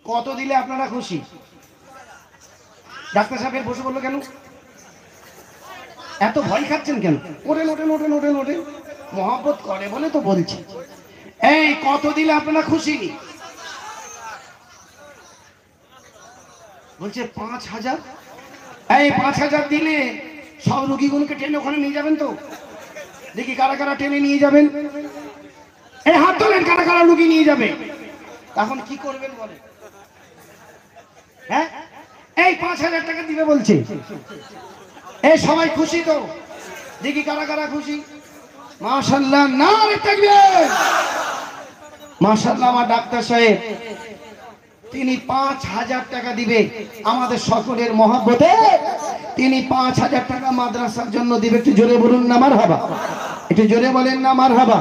কত দিলে আপনারা খুশি? ডাক্তার সাহেবের বসে বলল কেন? এত ভয় খাচ্ছেন কেন? ওঠেন ওঠেন ওঠেন ওঠেন ওঠেন। মহাব্বত করে বলে তো বলছি। এই, কত দিলে আপনারা খুশি? বলছে, পাঁচ হাজার। এই, পাঁচ হাজার দিলে সব রুগীগুলোকে টেনে ওখানে নিয়ে যাবেন তো? দেখি কারা কারা টেনে নিয়ে যাবেন। এই হাত তোলেন কারা কারা লুকিয়ে নিয়ে যাবে? তখন কি করবেন বলে হ্যাঁ? এই পাঁচ হাজার টাকা দিবে বলছে। এই সবাই খুশি তো? দেখি কারা কারা খুশি। মাশাল্লাহ না থাকবে মাশাল্লাহ আমার ডাক্তার সাহেব। তিনি পাঁচ হাজার টাকা দিবে আমাদের সকলের মহাব্বতে। তিনি পাঁচ হাজার টাকা মাদ্রাসার জন্য দিবে। একটু জোরে বলুন না আমার হাবা একটু জোরে বলেন না আমার হাবা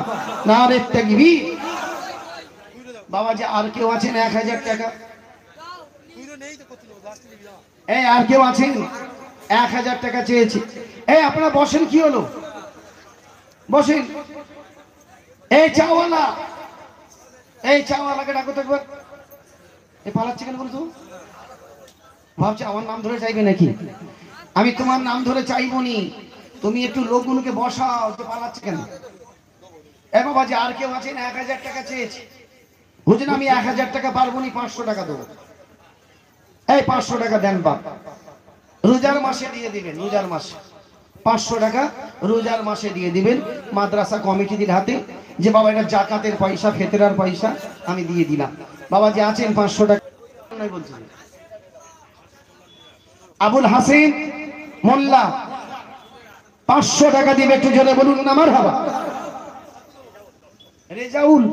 না রে তাকবি বাবা যে আর কেউ আছেন এক হাজার টাকা? এই, আর কেউ আছেন? এক হাজার টাকা চেয়েছি। এই, আপনারা বসেন, কি হলো? বসেন। এই, চাওয়ালা। এই, চাওয়ালাকে ডাকো তো একবার। এ পালাচ্ছে কেন বলতো ভাবছে আমার নাম ধরে চাইবে নাকি? আমি তোমার নাম ধরে চাইব নি। তুমি একটু লোকগুলোকে বসাও যে পালাচ্ছে কেন? এ বাবা যে আর কেউ আছেন এক হাজার টাকা চেয়েছে। আমি এক হাজার টাকা পারব নি, পাঁচশো টাকা দেবো। এই পাঁচশো টাকা দেন বাপ। রোজার মাসে দিয়ে দিবেন, রোজার মাসে। পাঁচশো টাকা রোজার মাসে দিয়ে দিবেন। মাদ্রাসা কমিটিদের হাতে, যে বাবা এটা জাকাতের পয়সা, ফেতরার পয়সা, আমি দিয়ে দিলাম। বাবা যে আছেন পাঁচশো টাকা। আবুল হাসিন মোল্লা পাঁচশো টাকা দিবে একটু জোরে বলুন না আমার হাবা রেজাউল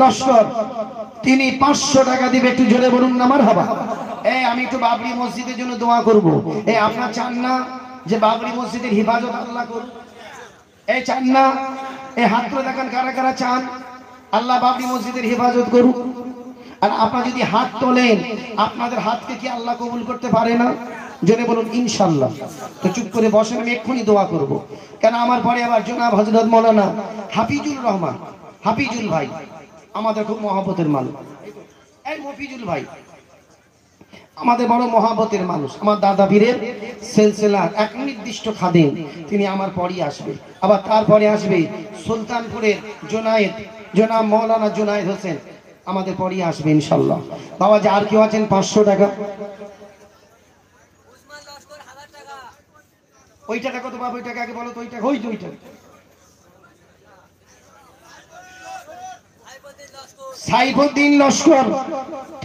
লস্কর তিনি পাঁচশো টাকা দিবে একটু জোরে বলুন না আমার হাবা এই আমি একটু বাবরি মসজিদের জন্য দোয়া করব। এই আপনার চান না যে বাবরি মসজিদের হিফাজত আল্লাহ করুন এই চান না। এই হাত দেখান কারা কারা চান। আল্লাহ বাবরি মসজিদের হেফাজত করুন আর আপনারা যদি হাত তোলেন, আপনাদের হাতকে কি আল্লাহ কবুল করতে পারে না? জেনে বলুন, ইনশাল্লাহ। তো চুপ করে বসেন, আমি এক্ষুনি দোয়া করব। কেন আমার পরে আবার জনাব হজরত মৌলানা হাফিজুর রহমান, হাফিজুল ভাই, আমাদের খুব মহাবতের মানুষ। এই মফিজুল ভাই, আমাদের বড় মহাবতের মানুষ। আমার দাদা বীরের সেলসেলার এক নির্দিষ্ট খাদেম, তিনি আমার পরই আসবে। আবার তারপরে আসবে সুলতানপুরের জোনায়েদ জনাব মৌলানা জোনায়েদ হোসেন আমাদের পরই আসবে ইনশাল্লাহ। বাবা যে আর কেউ আছেন? পাঁচশো টাকা। ওই টাকা কত বাবা ওই টাকা আগে বলো তো ওই টাকা ওই তো ওই টাকা। সাইফুদ্দিন লস্কর।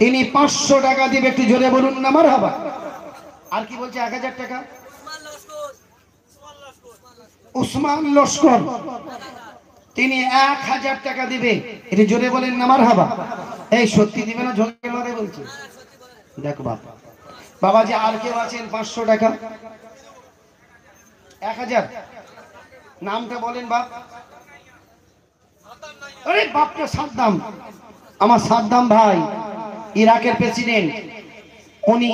তিনি পাঁচশো টাকা দিবে একটু জোরে বলুন না আমার হাবা আর কি বলছে এক হাজার টাকা? উসমান লস্কর। তিনি এক হাজার টাকা দিবে। এটি জোরে বলেন না আমার হাবা এই, সত্যি দিবে না ঝোঁকে মারে বলছে। দেখো বাবা বাবা যে আর কেউ আছেন পাঁচশো টাকা? এক হাজার? নামটা বলেন বাপ। আরে, বাপটা সাদ্দাম। আমার সাদ্দাম ভাই, ইরাকের প্রেসিডেন্ট। উনি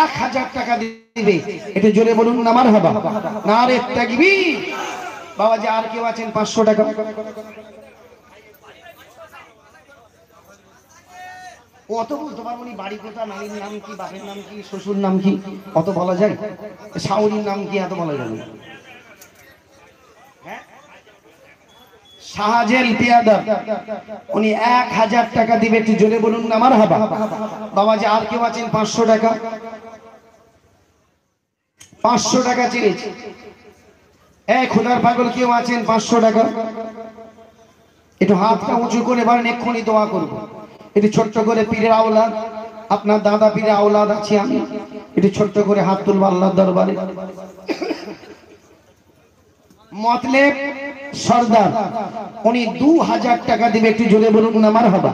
এক হাজার টাকা দিবে। এটা জোরে বলুন আমার হাবা না রে ত্যাগবি বাবা যে আর কেউ আছেন পাঁচশো টাকা। অত পারব বাড়ি কোথা নাম কি, বাপের নাম কি, শ্বশুর নাম কি? অত বলা যায়? শাওরির নাম কি, এত বলা যাবে? না। হ্যাঁ? পিয়াদা উনি এক হাজার টাকা দিবে, একটু বলুন না, আমার হাবা। বাবা যে আর কেউ আছেন পাঁচশো টাকা। পাঁচশো টাকা চেয়েছে। এই খোদার পাগল, কেউ আছেন? পাঁচশো টাকা। একটু হাতটা উঁচু করে এবার এক্ষুনি দোয়া করব। একটু ছোট্ট করে পীরের আওলাদ, আপনার দাদা পীরের আওলাদ আছি আমি। একটু ছোট্ট করে হাত তুলবো আল্লাহর দরবারে। মতলেব সর্দার, উনি দু হাজার টাকা দিবে, একটু জোরে বলুন না আমার হাবা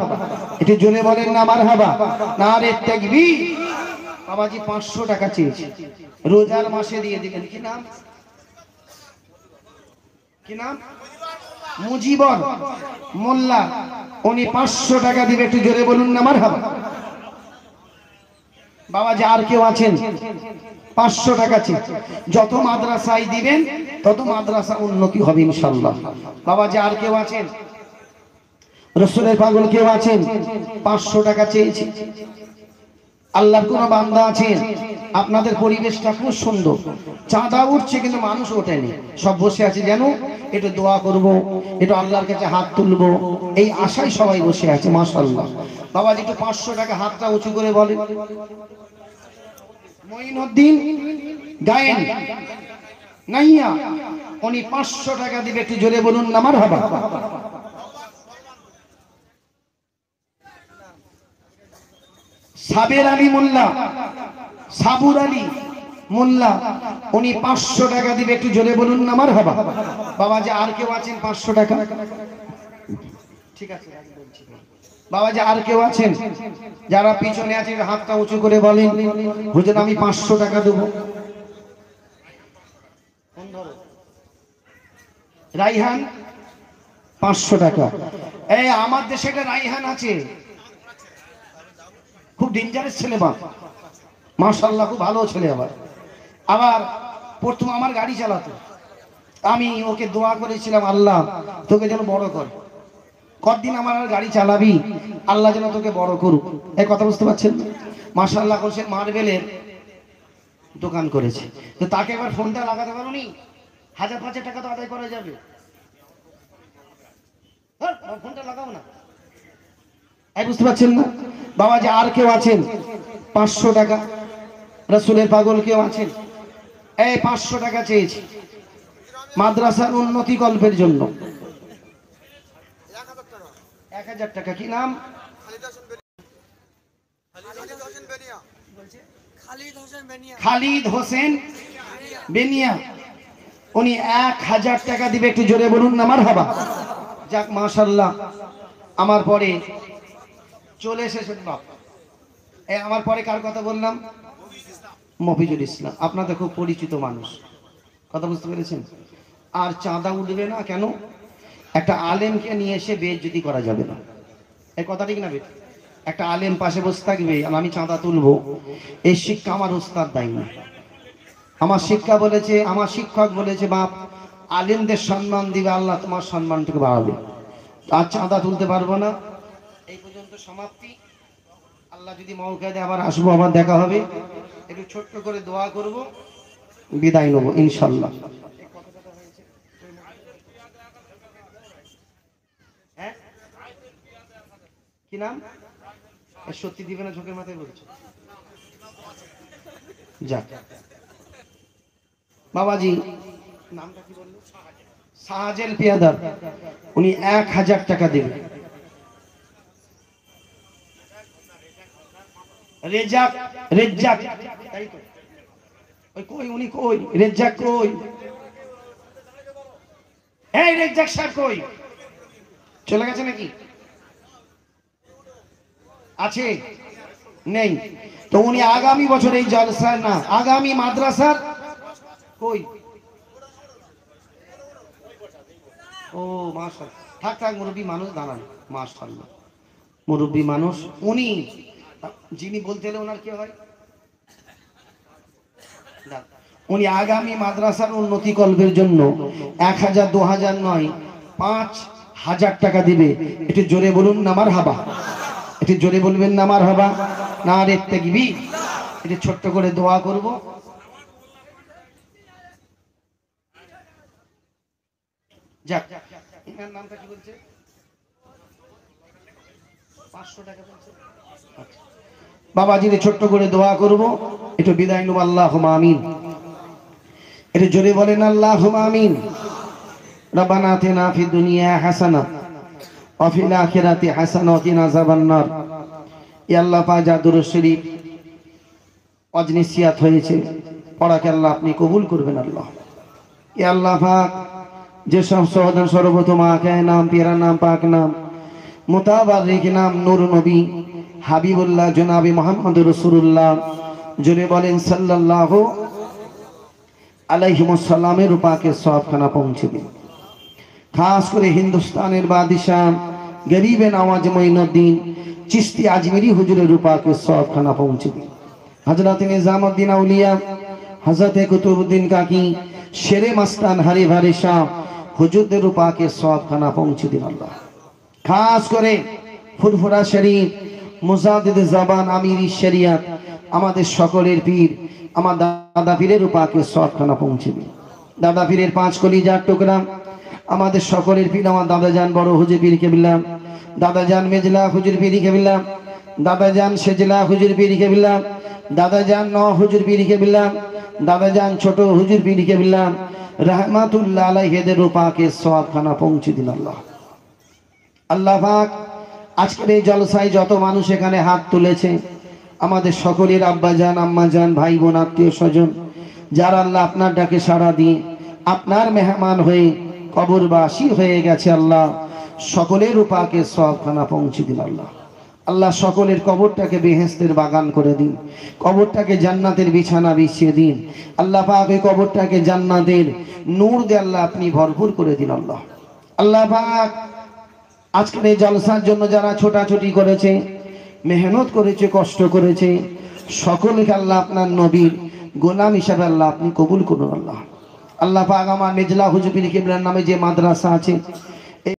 একটু জোরে বলেন না আমার হাবা না রে ত্যাগবি বাবাজি পাঁচশো টাকা চেয়েছে। রোজার মাসে দিয়ে দিলেন। কি নাম? কি মুজিবর মোল্লা, উনি পাঁচশো টাকা দিবে, একটু জোরে বলুন না আমার বাবা যে আর কেউ আছেন, পাঁচশো টাকা চেয়ে যত মাদ্রাসায় দিবেন, তত মাদ্রাসা উন্নতি হবে ইনশাল্লাহ বাবা যে আর কেউ আছেন, রসুলের পাগল কেউ আছেন, পাঁচশো টাকা চেয়েছি। আল্লাহর কোন বান্দা আছেন? আপনাদের পরিবেশটা খুব সুন্দর। চাঁদা উঠছে কিন্তু মানুষ ওঠেনি। সব বসে আছে যেন একটু দোয়া করব, একটু আল্লাহর কাছে হাত তুলবো। এই আশায় সবাই বসে আছে মাশাল্লাহ বাবা একটু পাঁচশো টাকা হাতটা উঁচু করে বলে। মঈনুদ্দিন, গায়েন, নাইয়া, উনি পাঁচশো টাকা দিবে, একটু জোরে বলুন নামার হবা সাবের আলী মোল্লা, সাবুর আলী মোল্লা, উনি পাঁচশো টাকা দিবে, একটু জোরে বলুন না, আমার হবা বাবা। যে আর কেউ আছেন পাঁচশো টাকা? ঠিক আছে বাবা যে আর কেউ আছেন? যারা পিছনে আছেন হাতটা উঁচু করে বলেন। হুজুর আমি পাঁচশো টাকা দেবো। রাইহান, পাঁচশো টাকা। এই, আমার দেশে একটা রাইহান আছে। খুব ডেঞ্জারাস ছেলে বা মার্শাল্লাহ খুব ভালো ছেলে আবার। আবার প্রথম আমার গাড়ি চালাতো। আমি ওকে দোয়া করেছিলাম, আল্লাহ তোকে যেন বড় কর। কতদিন আমার আর গাড়ি চালাবি? আল্লাহ যেন তোকে বড় করুক। এই কথা বুঝতে পারছেন? মার্শাল্লাহ করছে মার্বেলের দোকান করেছে। তো তাকে এবার ফোনটা লাগাতে পারো নি হাজার পাঁচের টাকা তো আদায় করা যাবে। ফোনটা লাগাও না। বুঝতে পারছেন না? বাবা যে আর কেউ আছেন? পাঁচশো টাকা। রসুলের পাগল কেউ আছেন? এই পাঁচশো টাকা চেয়েছি। মাদ্রাসার উন্নতি কল্পের জন্য। এক হাজার টাকা। কি নাম? খালিদ হোসেন বেনিয়া। উনি এক হাজার টাকা দিবে, একটু জোরে বলুন না আমার হবা যাক মাশাল্লাহ আমার পরে চলে এসেছেন বাপ। এ, আমার পরে কার কথা বললাম? মফিজুল ইসলাম। আপনাদের খুব পরিচিত মানুষ। কথা বুঝতে পেরেছেন? আর চাঁদা উঠবে না কেন? একটা আলেমকে নিয়ে এসে বেজ্জতি করা যাবে না। এই কথা ঠিক না বেটি? একটা আলেম পাশে বসে থাকবে আর আমি চাঁদা তুলবো। এই শিক্ষা আমার উস্তাদ দেয় না। আমার শিক্ষা বলেছে, আমার শিক্ষক বলেছে, বাপ, আলেমদের সম্মান দিবে, আল্লাহ তোমার সম্মানটুকু বাড়াবে। আর চাঁদা তুলতে পারব না। সমাপ্তি। আল্লাহ যদি মৌকা দেয় আবার আসব আবার দেখা হবে। একটু ছোট্ট করে দোয়া করব। বিদায় নেব ইনশাল্লাহ। হ্যাঁ? কি নাম? সত্যি দিবে না ঝোঁকের মাথায় বলছো? যাক বাবাজি নামটা কি বলল? শাহজেল পিয়াদার। উনি এক হাজার টাকা দেবেন রেজাক তো? ওই কই, উনি কই? কই? রেজ্জাক সাহেব কই? চলে গেছে নাকি? আছে? নেই। তো উনি আগামী না, আগামী মাদ্রাসার কই? ও মাশাল থাক থাক, মুরব্বী মানুষ, দাঁড়ান। মাশাল্লাহ মুরব্বী মানুষ, উনি যিনি বলতে এলে ওনার কি হয়? উনি আগামী মাদ্রাসার উন্নতি কল্পের জন্য এক হাজার, দু হাজার নয়, পাঁচ হাজার টাকা দিবে। একটু জোরে বলুন নামার হাবা একটু জোরে বলবেন নামার হাবা না, রে তেগবি। একটু ছোট্ট করে দোয়া করব। যাক, এনার নামটা কি বলছে? পাঁচশো টাকা বলছে। বাবাজিরে ছোট্ট করে দোয়া করব। একটু বিদায় নেব আল্লাহ আমিন। এটা জোরে বলেন আল্লাহ আমিন। রব্বানা আতিনা দুনিয়া হাসানা আপনি কবুল করবেন, আল্লাহ। সর্বপ্রথম আকায় নাম পেরা নাম, পাক নাম মোতাবার নাম, নুর নবী হাবিবুল্লাহ জনাবি মোহাম্মদ রসুল্লাহ জুনে বলেন, সাল্লাল্লাহ আলাইহিমুসাল্লামের উপাকে সবখানা পৌঁছে দিন। খাস করে হিন্দুস্তানের বাদিশাহ গরিবে নওয়াজ মঈনুদ্দিন চিস্তি আজমেরি হুজুরের রূপাকে সবখানা পৌঁছে দিন। হজরত নিজামুদ্দিন আউলিয়া হজরত কুতুবুদ্দিন কাকি, শেরে মাস্তান হারি ভারি শাহ হুজুরদের রূপাকে সবখানা পৌঁছে দিন আল্লাহ। খাস করে ফুরফুরা শরীফ মুজাদিদ জবান আমিরি শরিয়াত, আমাদের সকলের পীর, আমার দাদা পীরের উপাকে সবখানা পৌঁছে দিন। দাদা পীরের পাঁচ কলিজার টুকরা, আমাদের সকলের পীর, আমার দাদা যান বড় হুজুর পীর কেবিলাম দাদা যান মেজলা হুজুর পীর কেবিলাম দাদা যান সেজলা হুজুর পীর কেবলা দাদা যান ন হুজুর পীর কেবলা দাদা যান ছোট হুজুর পীর কেবলা রহমাতুল্লাহ আলাইহিদের রূপাকে সওয়াবখানা পৌঁছে দিন আল্লাহ। আল্লাহ পাক আজকের এই জলসায় যত মানুষ এখানে হাত তুলেছে, আমাদের সকলের আব্বা যান আম্মা যান ভাই বোন, আত্মীয় স্বজন, যারা আল্লাহ আপনার ডাকে সাড়া দিয়ে আপনার মেহমান হয়ে কবরবাসী হয়ে গেছে আল্লাহ, সকলের উপাকে সবখানা পৌঁছে দিন আল্লাহ। আল্লাহ সকলের কবরটাকে বেহেস্তের বাগান করে দিন, কবরটাকে জান্নাতের বিছানা বিছিয়ে দিন। আল্লাহ পাক ওই কবরটাকে জান্নাতের নূর দিয়ে আল্লাহ আপনি ভরপুর করে দিন আল্লাহ। আল্লাহ পাক আজকের এই জলসার জন্য যারা ছোটাছুটি করেছে, মেহনত করেছে, কষ্ট করেছে, সকলকে আল্লাহ আপনার নবীর গোলাম হিসাবে আল্লাহ আপনি কবুল করুন আল্লাহ। আল্লাহ আমার মেজলা হুজুবির কিবলার নামে যে মাদ্রাসা আছে